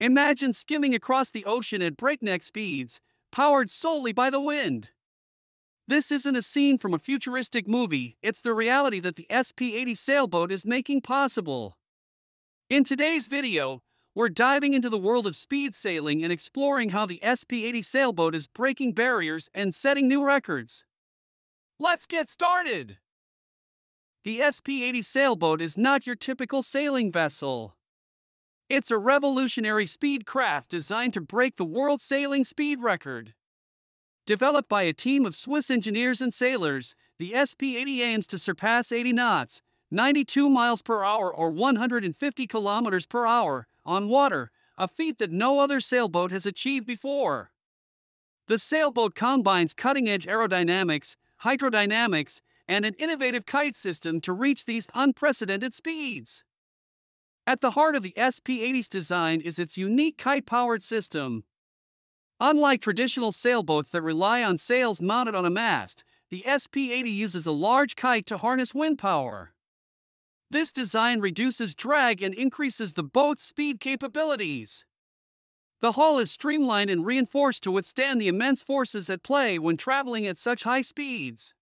Imagine skimming across the ocean at breakneck speeds, powered solely by the wind. This isn't a scene from a futuristic movie, it's the reality that the SP 80 sailboat is making possible. In today's video, we're diving into the world of speed sailing and exploring how the SP 80 sailboat is breaking barriers and setting new records. Let's get started! The SP 80 sailboat is not your typical sailing vessel. It's a revolutionary speed craft designed to break the world sailing speed record. Developed by a team of Swiss engineers and sailors, the SP-80 aims to surpass 80 knots, 92 miles per hour or 150 kilometers per hour, on water, a feat that no other sailboat has achieved before. The sailboat combines cutting-edge aerodynamics, hydrodynamics, and an innovative kite system to reach these unprecedented speeds. At the heart of the SP-80's design is its unique kite-powered system. Unlike traditional sailboats that rely on sails mounted on a mast, the SP-80 uses a large kite to harness wind power. This design reduces drag and increases the boat's speed capabilities. The hull is streamlined and reinforced to withstand the immense forces at play when traveling at such high speeds.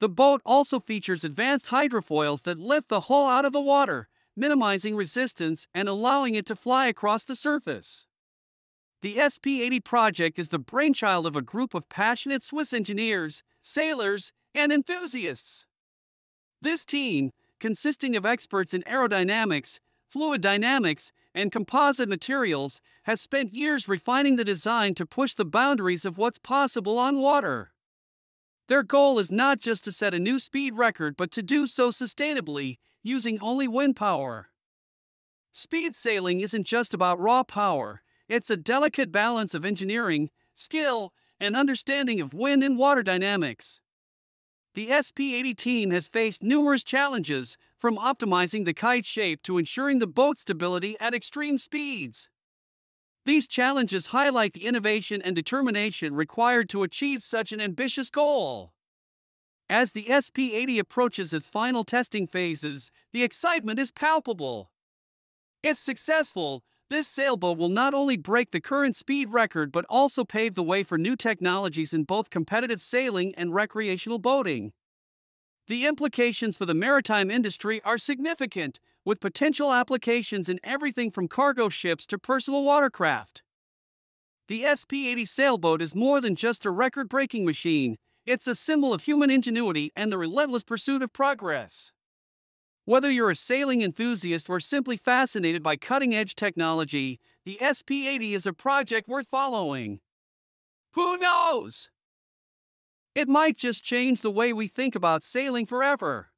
The boat also features advanced hydrofoils that lift the hull out of the water, minimizing resistance and allowing it to fly across the surface. The SP-80 project is the brainchild of a group of passionate Swiss engineers, sailors, and enthusiasts. This team, consisting of experts in aerodynamics, fluid dynamics, and composite materials, has spent years refining the design to push the boundaries of what's possible on water. Their goal is not just to set a new speed record but to do so sustainably, using only wind power. Speed sailing isn't just about raw power, it's a delicate balance of engineering, skill, and understanding of wind and water dynamics. The SP-80 team has faced numerous challenges, from optimizing the kite shape to ensuring the boat's stability at extreme speeds. These challenges highlight the innovation and determination required to achieve such an ambitious goal. As the SP-80 approaches its final testing phases, the excitement is palpable. If successful, this sailboat will not only break the current speed record but also pave the way for new technologies in both competitive sailing and recreational boating. The implications for the maritime industry are significant, with potential applications in everything from cargo ships to personal watercraft. The SP 80 sailboat is more than just a record breaking machine, it's a symbol of human ingenuity and the relentless pursuit of progress. Whether you're a sailing enthusiast or simply fascinated by cutting edge technology, the SP 80 is a project worth following. Who knows? It might just change the way we think about sailing forever.